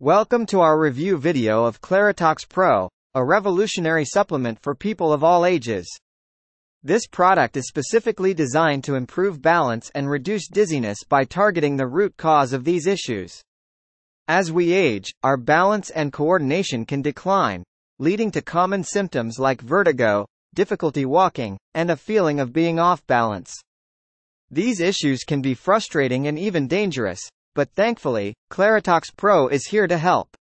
Welcome to our review video of Claritox Pro, a revolutionary supplement for people of all ages. This product is specifically designed to improve balance and reduce dizziness by targeting the root cause of these issues. As we age, our balance and coordination can decline, leading to common symptoms like vertigo, difficulty walking, and a feeling of being off balance. These issues can be frustrating and even dangerous, but thankfully, Claritox Pro is here to help.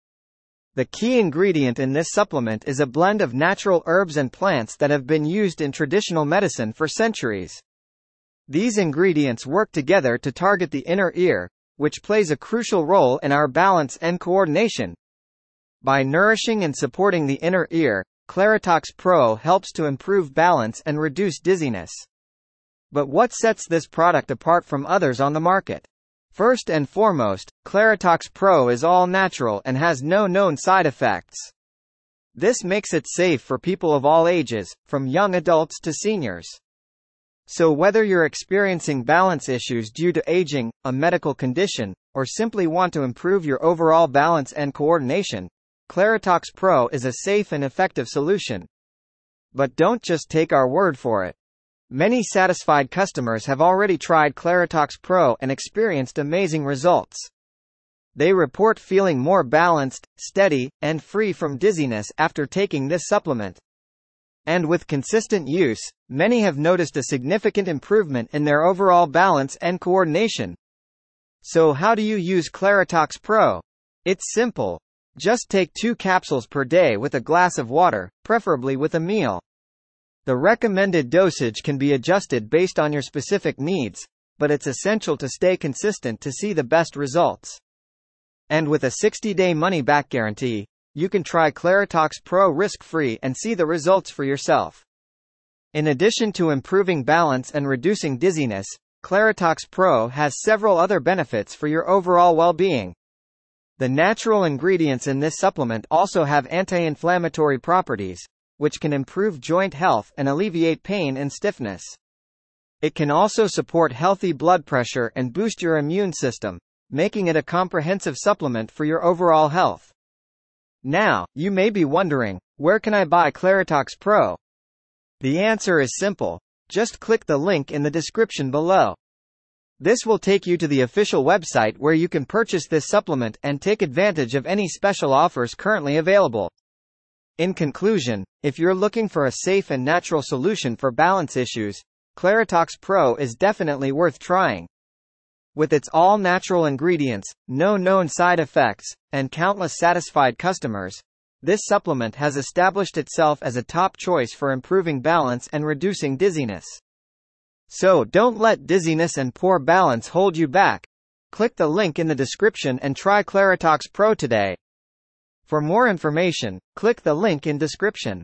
The key ingredient in this supplement is a blend of natural herbs and plants that have been used in traditional medicine for centuries. These ingredients work together to target the inner ear, which plays a crucial role in our balance and coordination. By nourishing and supporting the inner ear, Claritox Pro helps to improve balance and reduce dizziness. But what sets this product apart from others on the market? First and foremost, Claritox Pro is all natural and has no known side effects. This makes it safe for people of all ages, from young adults to seniors. So whether you're experiencing balance issues due to aging, a medical condition, or simply want to improve your overall balance and coordination, Claritox Pro is a safe and effective solution. But don't just take our word for it. Many satisfied customers have already tried Claritox Pro and experienced amazing results. They report feeling more balanced, steady, and free from dizziness after taking this supplement. And with consistent use, many have noticed a significant improvement in their overall balance and coordination. So how do you use Claritox Pro? It's simple. Just take two capsules per day with a glass of water, preferably with a meal. The recommended dosage can be adjusted based on your specific needs, but it's essential to stay consistent to see the best results. And with a 60-day money-back guarantee, you can try Claritox Pro risk-free and see the results for yourself. In addition to improving balance and reducing dizziness, Claritox Pro has several other benefits for your overall well-being. The natural ingredients in this supplement also have anti-inflammatory properties, which can improve joint health and alleviate pain and stiffness. It can also support healthy blood pressure and boost your immune system, making it a comprehensive supplement for your overall health. Now, you may be wondering, where can I buy Claritox Pro? The answer is simple. Just click the link in the description below. This will take you to the official website where you can purchase this supplement and take advantage of any special offers currently available. In conclusion, if you're looking for a safe and natural solution for balance issues, Claritox Pro is definitely worth trying. With its all-natural ingredients, no known side effects, and countless satisfied customers, this supplement has established itself as a top choice for improving balance and reducing dizziness. So don't let dizziness and poor balance hold you back. Click the link in the description and try Claritox Pro today. For more information, click the link in description.